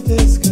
this